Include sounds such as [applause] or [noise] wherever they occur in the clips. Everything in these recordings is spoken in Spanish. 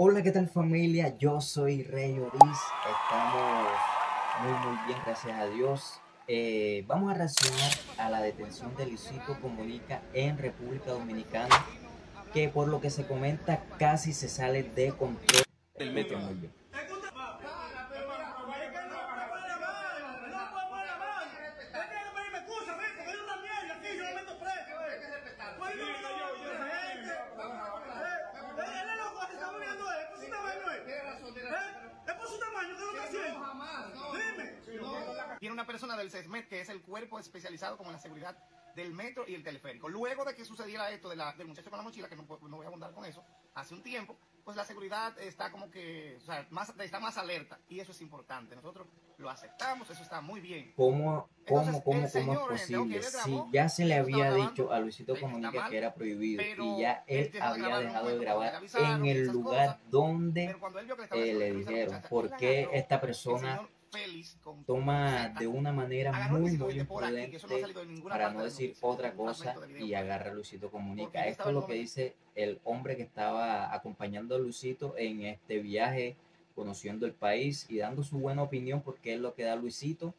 Hola, ¿qué tal familia? Yo soy Rey Oris. Estamos muy, muy bien, gracias a Dios. Eh, vamos a reaccionar a la detención de Luisito Comunica en República Dominicana, que por lo que se comenta casi se sale de control. del metro. Muy bien. Tiene una persona del CESMET, que es el cuerpo especializado como en la seguridad del metro y el teleférico. Luego de que sucediera esto de la, del muchacho con la mochila, que no, no voy a abundar con eso, hace un tiempo, pues la seguridad está como que, o sea, más, está más alerta y eso es importante. Nosotros lo aceptamos, eso está muy bien. ¿Cómo, cómo, Entonces, cómo, cómo es señor, gente, ok, posible? Si ya se le había dicho a Luisito Comunica mal, que era prohibido y ya él él había dejado de grabar avisaron en el lugar cosas, donde él eh, le la dijeron por qué esta persona Félix con toma de una manera muy muy no imprudente para no decir otra cosa de y agarra a Luisito Comunica. Esto es lo que dice el hombre que estaba acompañando a Luisito en este viaje, conociendo el país y dando su buena opinión porque es lo que da Luisito.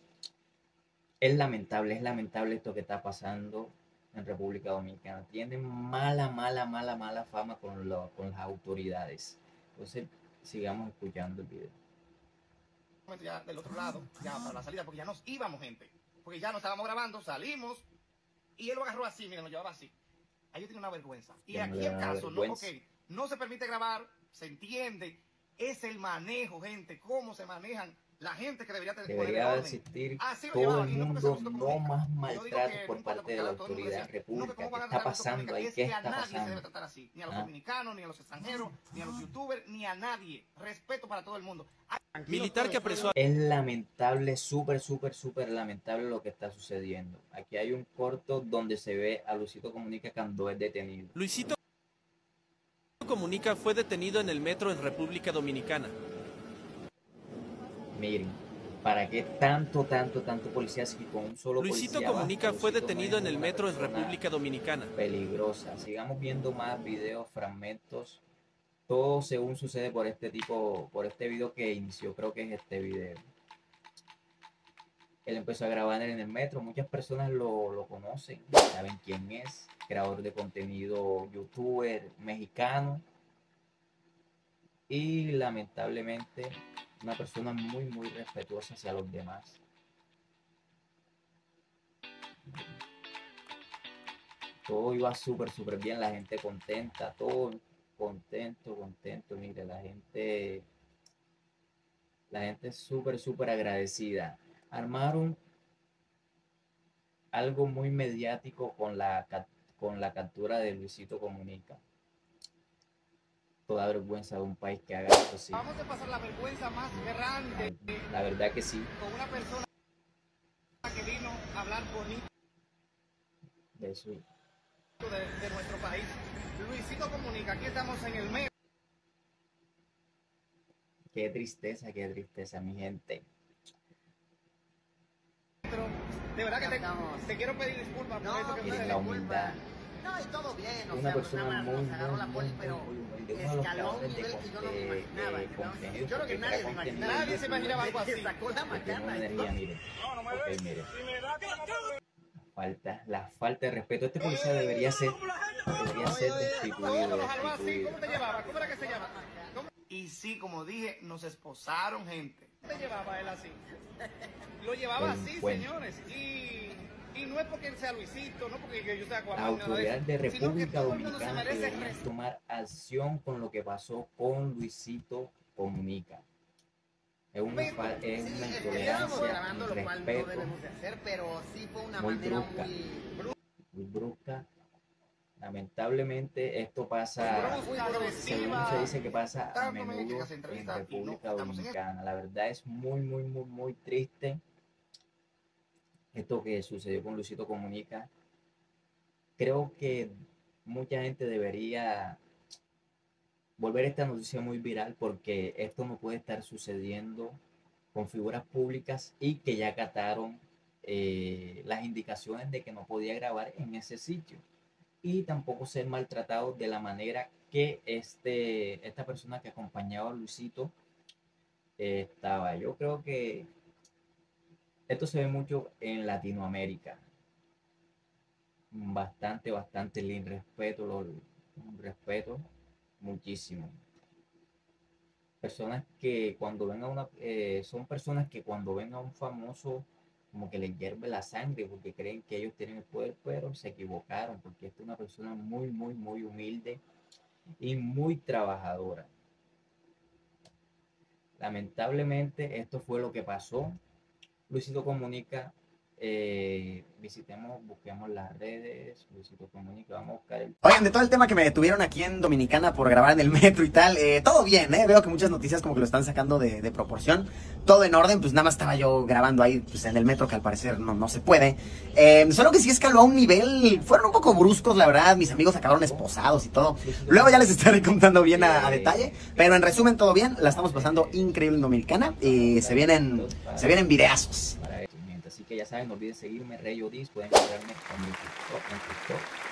Es lamentable, es lamentable esto que está pasando en República Dominicana. Tiene mala, mala, mala, mala fama con, lo- con las autoridades. Entonces, sigamos escuchando el video. Momento ya del otro lado, ya para la salida, porque ya nos íbamos, gente. Porque ya nos estábamos grabando, salimos, y él lo agarró así, miren, lo llevaba así. Ahí yo tenía una vergüenza. Y Ya aquí el caso, no, vergüenza. ok, no se permite grabar, se entiende, es el manejo, gente, cómo se manejan la gente que debería tener Debería orden. existir Así lo todo el no mundo, no más maltrato que por parte de la autoridad que república. cómo ¿Qué van a está pasando ahí? ¿Qué que está pasando? así, ni a los Ah. dominicanos, ni a los extranjeros, ni a los youtubers, ni a nadie. Respeto para todo el mundo. Militar que apresó a Es lamentable, súper, súper, súper lamentable lo que está sucediendo. Aquí hay un corto donde se ve a Luisito Comunica cuando es detenido. Luisito Comunica fue detenido en el metro en República Dominicana. Miren, ¿para qué tanto, tanto, tanto policía si con un solo Luisito policía Comunica fue Luisito detenido en el metro en República Dominicana. peligrosa. Sigamos viendo más videos, fragmentos. Todo según sucede por este tipo, por este video que inició, creo que es este video. Él empezó a grabar en el metro, muchas personas lo, conocen, saben quién es, creador de contenido, youtuber mexicano. Y lamentablemente una persona muy, muy respetuosa hacia los demás. todo iba súper, súper bien, la gente contenta, todo contento, contento, mire, la gente, la gente súper, súper agradecida. Armaron algo muy mediático con la, con la captura de Luisito Comunica. Toda vergüenza de un país que haga esto así. Vamos a pasar la vergüenza más grande La verdad que sí, con una persona que vino a hablar bonito de eso. De, de nuestro país. Luisito Comunica, aquí estamos en el metro. Qué tristeza, qué tristeza, mi gente. De verdad que te, te quiero pedir disculpas por No, eso que me la humildad. No, y todo bien, o Una sea, persona nada más muy, nos agarró la poli, pero escaló a un nivel que yo no me imaginaba. ¿no? Yo creo que nadie se imaginaba. Nadie se imaginaba algo así. Se sacó la que tiene una macana. energía, miren. Ok, miren. Falta, la falta de respeto. Este policía debería ser, debería ser destituido, destituido. ¿Cómo te llevaba? ¿Cómo era que se llama? ¿Cómo? Y sí, como dije, nos esposaron gente. ¿Cómo te llevaba él así? Lo llevaba así, señores. Y, y no es porque él sea Luisito, no porque yo, yo sea Aquaman, nada de de República Dominicana respeto. tomar acción con lo que pasó con Luisito Comunica. Es una, fa- es Sí, una estábamos intolerancia, grabando, un lo cual no respeto debemos de hacer, pero sí fue una muy brusca. muy... muy brusca. Lamentablemente esto pasa, según se dice que pasa a menudo en República Dominicana. La verdad es muy, muy, muy, muy triste esto que sucedió con Luisito Comunica. Creo que mucha gente debería volver esta noticia muy viral porque esto no puede estar sucediendo con figuras públicas y que ya acataron eh, las indicaciones de que no podía grabar en ese sitio y tampoco ser maltratado de la manera que este, esta persona que acompañaba a Luisito eh, estaba. Yo creo que esto se ve mucho en Latinoamérica. Bastante, bastante lindo. Respeto, lo, respeto muchísimo. Personas que cuando ven a una, eh, son personas que cuando ven a un famoso como que les hierve la sangre porque creen que ellos tienen el poder, pero se equivocaron porque esta es una persona muy, muy, muy humilde y muy trabajadora. Lamentablemente esto fue lo que pasó. Luisito Comunica eh, visitemos, busquemos las redes, Luisito Comunica, vamos a buscar el... Oigan, de todo el tema que me detuvieron aquí en Dominicana por grabar en el [laughs] metro y tal, eh, todo bien, ¿eh? Veo que muchas noticias como que lo están sacando de, de, proporción. Todo en orden, pues nada más estaba yo grabando ahí pues, en el metro que al parecer no, no se puede. Eh, solo que sí escaló a un nivel, fueron un poco bruscos, la verdad, mis amigos acabaron esposados y todo. Luego ya les estaré contando bien a, a detalle, pero en resumen todo bien, la estamos pasando increíble en Dominicana y se vienen, se vienen videazos. Que ya saben, no olviden seguirme, Rey Odis, pueden encontrarme en mi